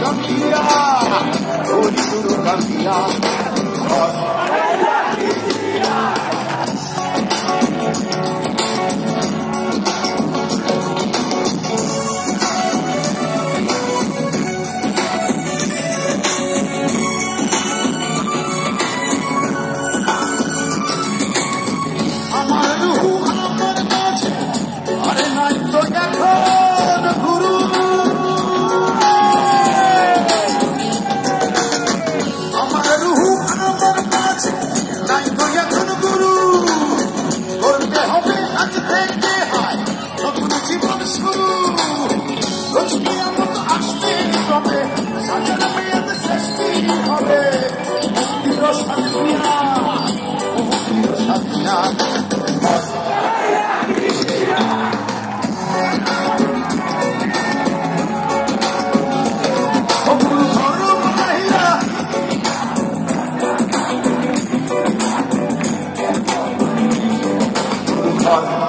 Gambia, oh, Gambia, Father.